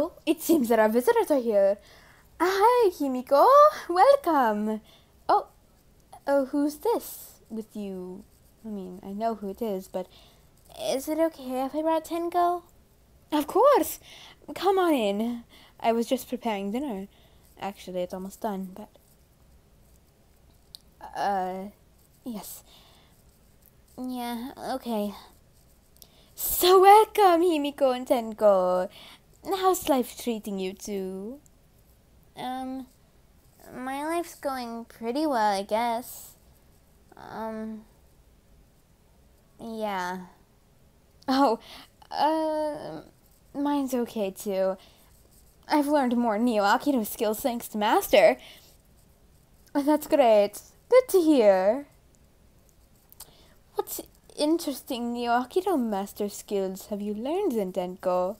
Oh, it seems that our visitors are here. Hi, Himiko. Welcome. Oh, oh, who's this with you? I mean, I know who it is, but is it okay if I brought Tenko? Of course. Come on in. I was just preparing dinner. Actually, it's almost done, but. Uh, yes. Yeah, okay. So welcome, Himiko and Tenko. How's life treating you two? Um, my life's going pretty well, I guess. Um, yeah. Oh, uh, mine's okay too. I've learned more Neo Aikido skills thanks to Master. That's great. Good to hear. What interesting Neo Aikido Master skills have you learned in Tenko?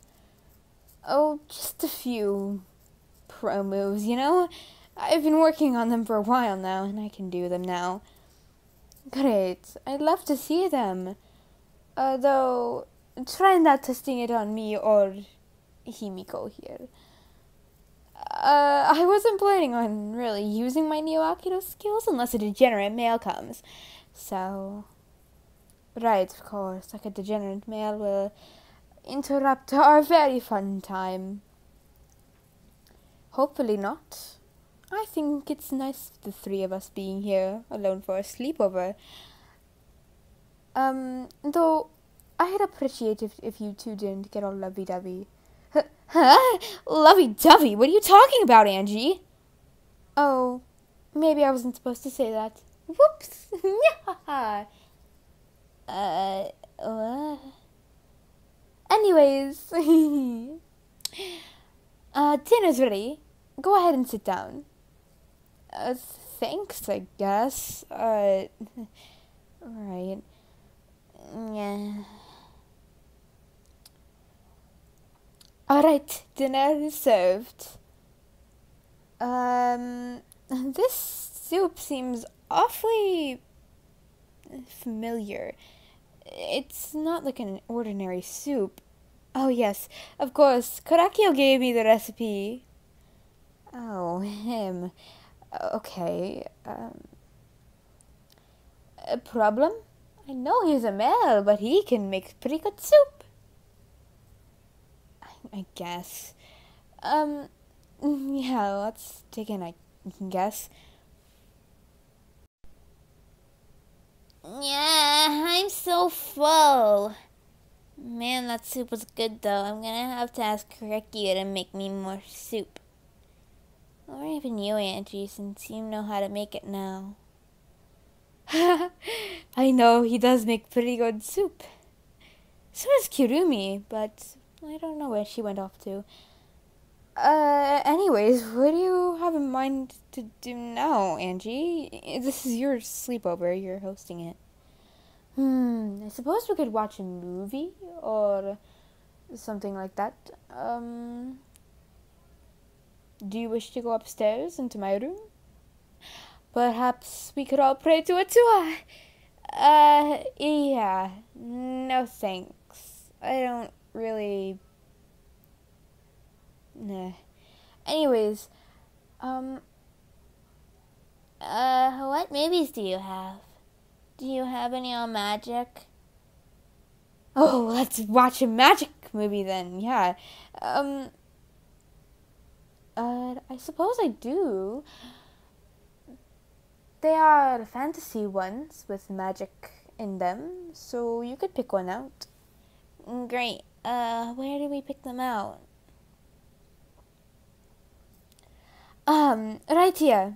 Oh, just a few pro moves, you know? I've been working on them for a while now, and I can do them now. Great. I'd love to see them. Uh, though, try not testing it on me or Himiko here. Uh, I wasn't planning on really using my Neo Aikido skills unless a degenerate male comes. So, right, of course, like a degenerate male will interrupt our very fun time. Hopefully not. I think it's nice the three of us being here alone for a sleepover. Um, though I'd appreciate if, if you two didn't get all lovey dovey. Huh? Lovey dovey? What are you talking about, Angie? Oh, maybe I wasn't supposed to say that. Whoops! uh, uh. Anyways, uh, dinner's ready. Go ahead and sit down. Uh, thanks, I guess. Uh, right. Yeah. Alright, dinner is served. Um, this soup seems awfully familiar. It's not like an ordinary soup. Oh, yes, of course. Korekiyo gave me the recipe. Oh, him. Okay. Um, a problem? I know he's a male, but he can make pretty good soup. I, I guess. Um, yeah, let's take in, I guess. Yeah, I'm so full. Man, that soup was good though. I'm gonna have to ask Korekiyo to make me more soup. Or even you, Angie, since you know how to make it now. I know, he does make pretty good soup. So does Kirumi, but I don't know where she went off to. Uh, anyways, what do you have in mind to do now, Angie? This is your sleepover, you're hosting it. Hmm, I suppose we could watch a movie or something like that. Um, do you wish to go upstairs into my room? Perhaps we could all pray to Atua. Uh, yeah, no thanks. I don't really Nah. Anyways, um, uh, what movies do you have? Do you have any on magic? Oh, let's watch a magic movie then. Yeah. Um. Uh, I suppose I do. They are fantasy ones with magic in them, so you could pick one out. Great. Uh, where do we pick them out? Um, right here.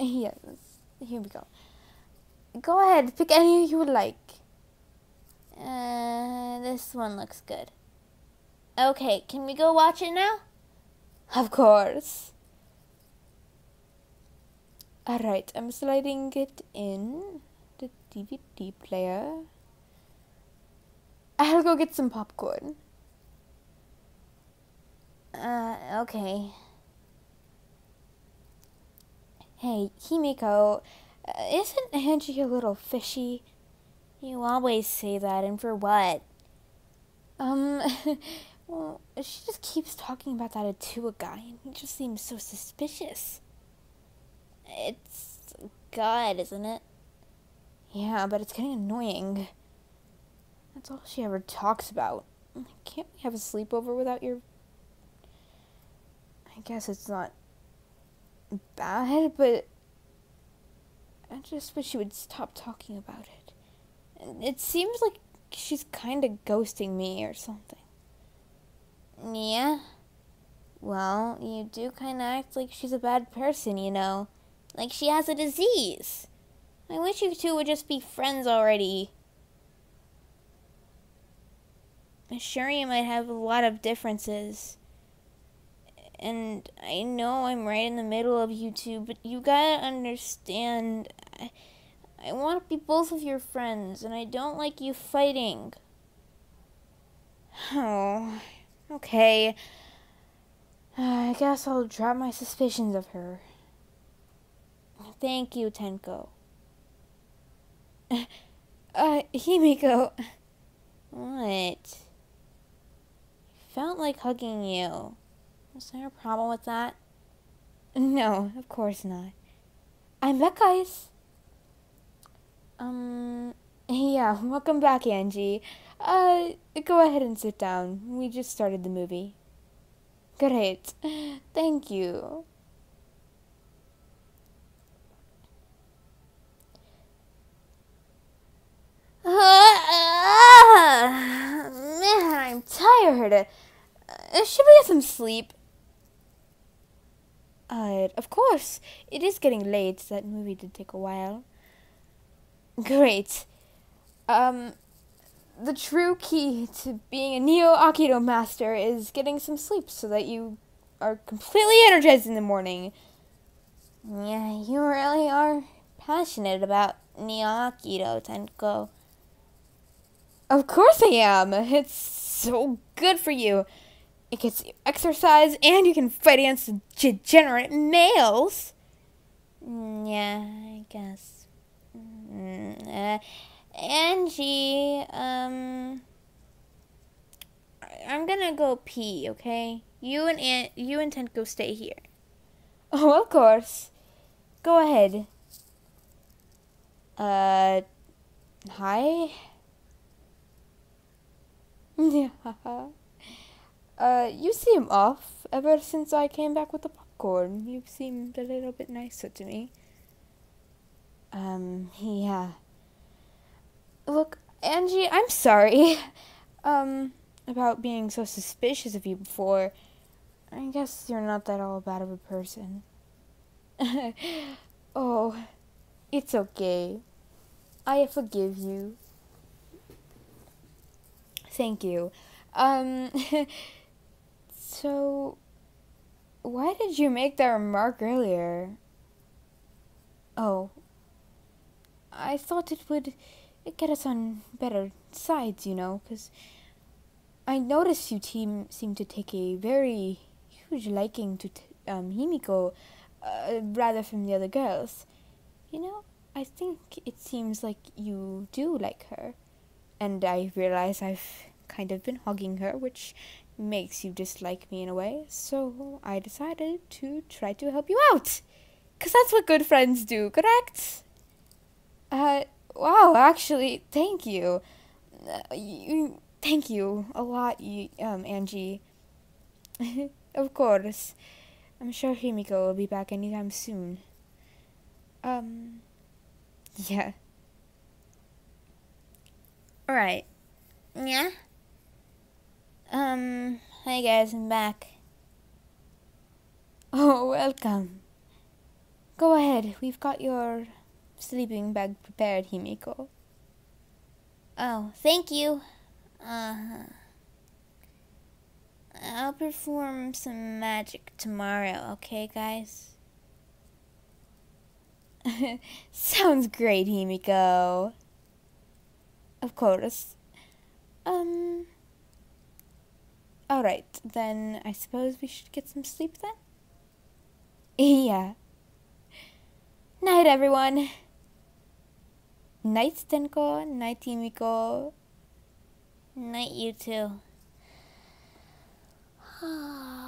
Yes, here we go. Go ahead, pick any you would like. Uh, this one looks good. Okay, can we go watch it now? Of course. Alright, I'm sliding it in the DVD player. I'll go get some popcorn. Uh, okay. Hey, Himiko, uh, isn't Angie a little fishy? You always say that, and for what? Um, Well, she just keeps talking about that Atua guy, and he just seems so suspicious. It's God, isn't it? Yeah, but it's getting annoying. That's all she ever talks about. Can't we have a sleepover without your. I guess it's not bad, but I just wish she would stop talking about it. It seems like she's kind of ghosting me or something. Yeah? Well, you do kind of act like she's a bad person, you know. Like she has a disease. I wish you two would just be friends already. Sure, you might have a lot of differences. And I know I'm right in the middle of you two, but you gotta understand. I, I want to be both of your friends, and I don't like you fighting. Oh, okay. Uh, I guess I'll drop my suspicions of her. Thank you, Tenko. Uh, Himiko. What? Felt like hugging you. Was there a problem with that? No, of course not. I'm back, guys. Um, yeah, welcome back, Angie. Uh, go ahead and sit down. We just started the movie. Great. Thank you. Man, I'm tired. Uh, should we get some sleep? Of course. It is getting late. That movie did take a while. Great. Um, the true key to being a Neo Aikido master is getting some sleep so that you are completely energized in the morning. Yeah, you really are passionate about Neo Aikido, Tenko. Of course I am. It's so good for you. It gets you exercise and you can fight against degenerate males. Mm, yeah, I guess. Mm, uh, Angie, um, I'm gonna go pee. Okay, you and Aunt, you and Tenko stay here. Oh, of course. Go ahead. Uh, hi. Yeah. Uh, you seem off ever since I came back with the popcorn. You've seemed a little bit nicer to me. Um, yeah. Look, Angie, I'm sorry. Um, about being so suspicious of you before. I guess you're not that all bad of a person. oh, it's okay. I forgive you. Thank you. Um, so, why did you make that remark earlier? Oh, I thought it would get us on better sides, you know, because I noticed you team seem to take a very huge liking to um, Himiko, uh, rather from the other girls. You know, I think it seems like you do like her, and I realize I've kind of been hugging her, which makes you dislike me in a way. So I decided to try to help you out. Because that's what good friends do, correct? Uh, wow, actually, thank you. Uh, you thank you a lot, you, um, Angie. of course. I'm sure Himiko will be back anytime soon. Um, yeah. Alright. Yeah? Um, hi guys, I'm back. Oh, welcome. Go ahead, we've got your sleeping bag prepared, Himiko. Oh, thank you. Uh-huh. I'll perform some magic tomorrow, okay, guys? Sounds great, Himiko. Of course. Um. Alright, then I suppose we should get some sleep then? yeah. Night, everyone. Night, Tenko. Night, Himiko. Night, you too. Ah.